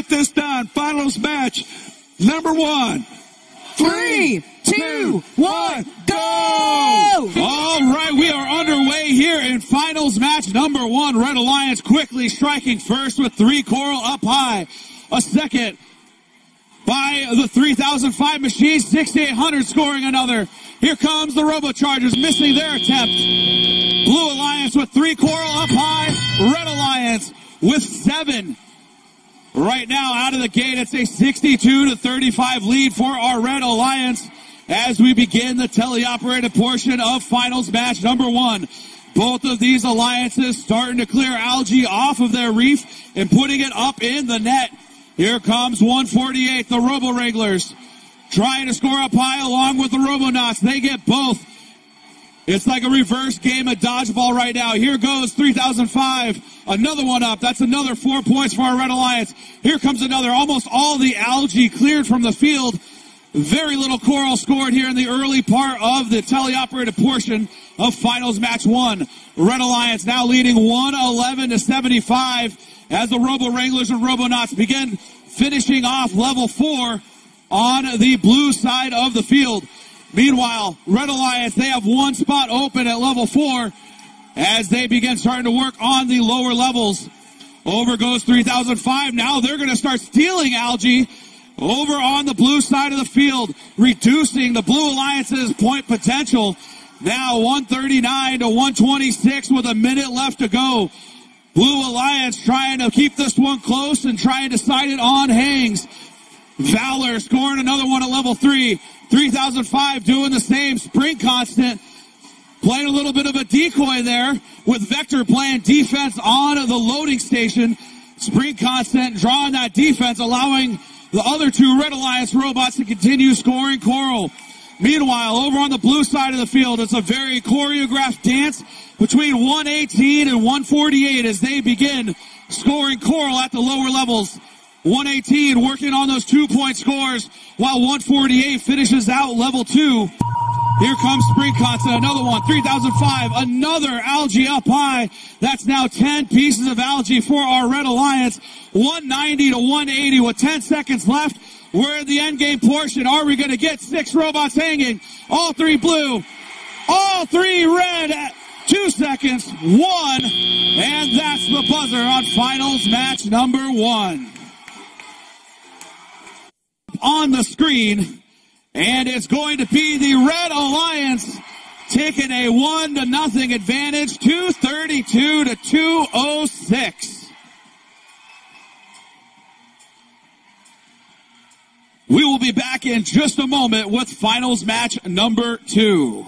get this done. Finals match number one. Three, two, one, go! All right, we are underway here in finals match number one. Red Alliance quickly striking first with three coral up high. A second by the 3005 machine, 6800 scoring another. Here comes the Robochargers missing their attempt. Blue Alliance with three coral up high. Red Alliance with seven. Right now, out of the gate, it's a 62 to 35 lead for our Red Alliance as we begin the teleoperated portion of finals match number one. Both of these alliances starting to clear algae off of their reef and putting it up in the net. Here comes 148, the Robo Wranglers, trying to score up high along with the Robonauts. They get both. It's like a reverse game of dodgeball right now. Here goes 3005. Another one up. That's another four points for our Red Alliance. Here comes another. Almost all the algae cleared from the field. Very little coral scored here in the early part of the teleoperated portion of finals match one. Red Alliance now leading 111 to 75 as the Robo Wranglers and Robonauts begin finishing off level four on the blue side of the field. Meanwhile, Red Alliance, they have one spot open at level four as they begin starting to work on the lower levels. Over goes 3005. Now they're going to start stealing algae over on the blue side of the field, reducing the Blue Alliance's point potential. Now 139 to 126 with a minute left to go. Blue Alliance trying to keep this one close and trying to side it on Hangs. Valor scoring another one at level three. 3005 doing the same. Spring Konstant playing a little bit of a decoy there with Vector playing defense on the loading station. Spring Konstant drawing that defense, allowing the other two Red Alliance robots to continue scoring coral. Meanwhile, over on the blue side of the field, it's a very choreographed dance between 118 and 148 as they begin scoring coral at the lower levels. 118 working on those two point scores while 148 finishes out level two. Here comes Spring Konstant, another one, 3005, another algae up high. That's now 10 pieces of algae for our Red Alliance. 190 to 180 with 10 seconds left. We're in the end game portion. Are we going to get six robots hanging? All three blue, all three red. Two seconds, one, and that's the buzzer on finals match number one on the screen. And it's going to be the Red Alliance taking a one to nothing advantage, 232 to 206. We will be back in just a moment with finals match number two.